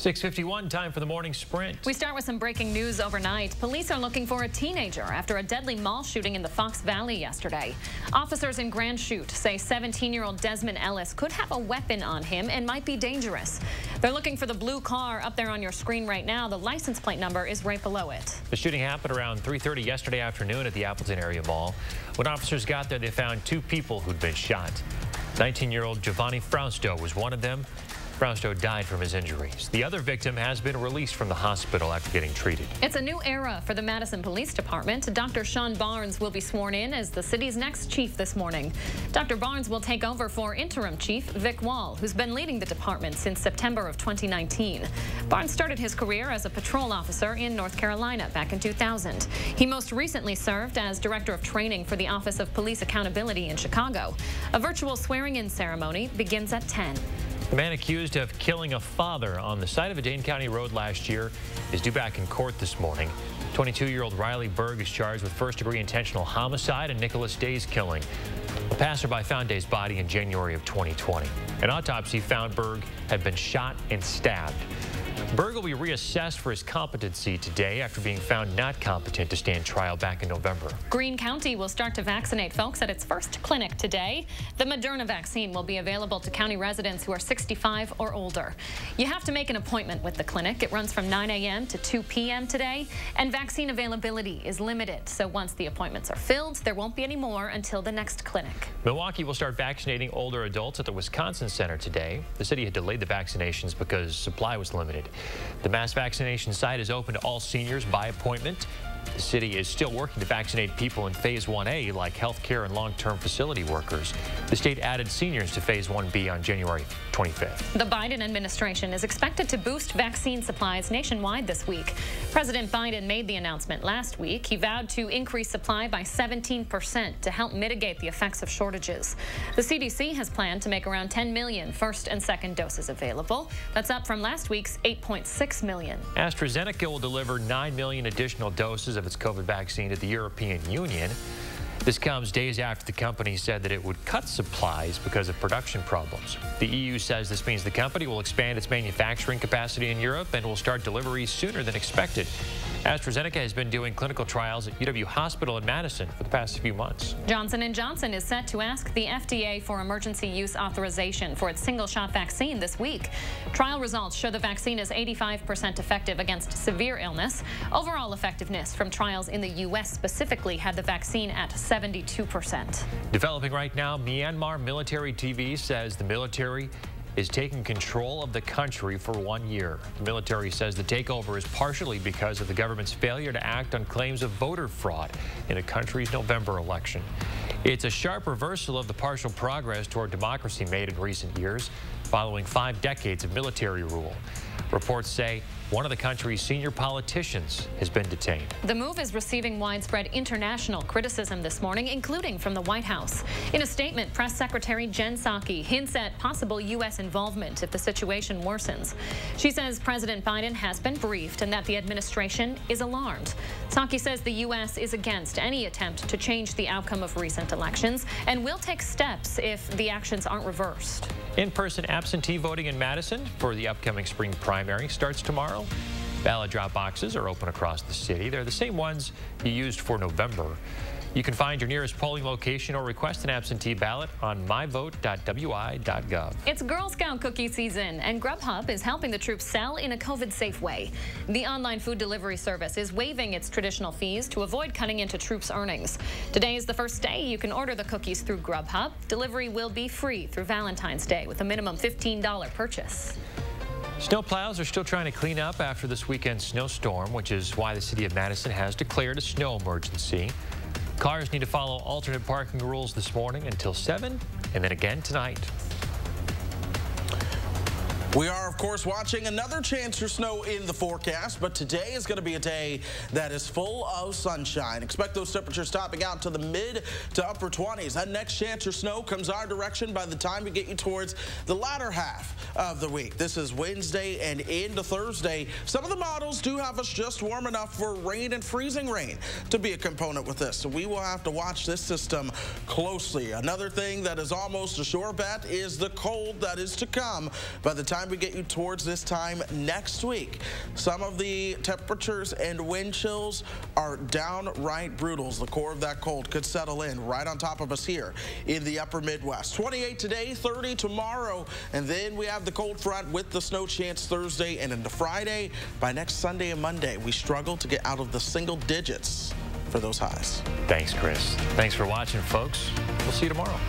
651, time for the morning sprint. We start with some breaking news overnight. Police are looking for a teenager after a deadly mall shooting in the Fox Valley yesterday. Officers in Grand Chute say 17-year-old Desmond Ellis could have a weapon on him and might be dangerous. They're looking for the blue car up there on your screen right now. The license plate number is right below it. The shooting happened around 3.30 yesterday afternoon at the Appleton area mall. When officers got there, they found two people who'd been shot. 19-year-old Giovanni Frausto was one of them. Frausto died from his injuries. The other victim has been released from the hospital after getting treated. It's a new era for the Madison Police Department. Dr. Shon Barnes will be sworn in as the city's next chief this morning. Dr. Barnes will take over for interim chief Vic Wahl, who's been leading the department since September of 2019. Barnes started his career as a patrol officer in North Carolina back in 2000. He most recently served as director of training for the Office of Police Accountability in Chicago. A virtual swearing-in ceremony begins at 10. The man accused of killing a father on the side of a Dane County road last year is due back in court this morning. 22-year-old Riley Berg is charged with first-degree intentional homicide and Nicholas Day's killing. A passerby found Day's body in January of 2020. An autopsy found Berg had been shot and stabbed. Berg will be reassessed for his competency today after being found not competent to stand trial back in November. Green County will start to vaccinate folks at its first clinic today. The Moderna vaccine will be available to county residents who are 65 or older. You have to make an appointment with the clinic. It runs from 9 a.m. to 2 p.m. today, and vaccine availability is limited. So once the appointments are filled, there won't be any more until the next clinic. Milwaukee will start vaccinating older adults at the Wisconsin Center today. The city had delayed the vaccinations because supply was limited. The mass vaccination site is open to all seniors by appointment. The city is still working to vaccinate people in Phase 1A, like healthcare and long-term facility workers. The state added seniors to Phase 1B on January 25th. The Biden administration is expected to boost vaccine supplies nationwide this week. President Biden made the announcement last week. He vowed to increase supply by 17% to help mitigate the effects of shortages. The CDC has planned to make around 10 million first and second doses available. That's up from last week's 8.6 million. AstraZeneca will deliver 9 million additional doses of its COVID vaccine to the European Union. This comes days after the company said that it would cut supplies because of production problems. The EU says this means the company will expand its manufacturing capacity in Europe and will start deliveries sooner than expected. AstraZeneca has been doing clinical trials at UW Hospital in Madison for the past few months. Johnson & Johnson is set to ask the FDA for emergency use authorization for its single-shot vaccine this week. Trial results show the vaccine is 85% effective against severe illness. Overall effectiveness from trials in the U.S. specifically had the vaccine at 72%. Developing right now, Myanmar Military TV says the military is taking control of the country for one year. The military says the takeover is partially because of the government's failure to act on claims of voter fraud in the country's November election. It's a sharp reversal of the partial progress toward democracy made in recent years following five decades of military rule. Reports say one of the country's senior politicians has been detained. The move is receiving widespread international criticism this morning, including from the White House. In a statement, Press Secretary Jen Psaki hints at possible U.S. involvement if the situation worsens. She says President Biden has been briefed and that the administration is alarmed. Psaki says the U.S. is against any attempt to change the outcome of recent elections and will take steps if the actions aren't reversed. In-person absentee voting in Madison for the upcoming spring primary starts tomorrow. Ballot drop boxes are open across the city. They're the same ones you used for November. You can find your nearest polling location or request an absentee ballot on myvote.wi.gov. It's Girl Scout cookie season, and Grubhub is helping the troops sell in a COVID-safe way. The online food delivery service is waiving its traditional fees to avoid cutting into troops' earnings. Today is the first day you can order the cookies through Grubhub. Delivery will be free through Valentine's Day with a minimum $15 purchase. Snowplows are still trying to clean up after this weekend's snowstorm, which is why the city of Madison has declared a snow emergency. Cars need to follow alternate parking rules this morning until 7 and then again tonight. We are, of course, watching another chance for snow in the forecast, but today is going to be a day that is full of sunshine. Expect those temperatures topping out to the mid to upper 20s. That next chance for snow comes our direction by the time we get you towards the latter half of the week. This is Wednesday and into Thursday. Some of the models do have us just warm enough for rain and freezing rain to be a component with this, so we will have to watch this system closely. Another thing that is almost a sure bet is the cold that is to come by the time time we get you towards this time next week, some of the temperatures and wind chills are downright brutal. The core of that cold could settle in right on top of us here in the upper Midwest. 28 today, 30 tomorrow, and then we have the cold front with the snow chance Thursday and into Friday. By next Sunday and Monday, we struggle to get out of the single digits for those highs. Thanks, Chris. Thanks for watching, folks. We'll see you tomorrow.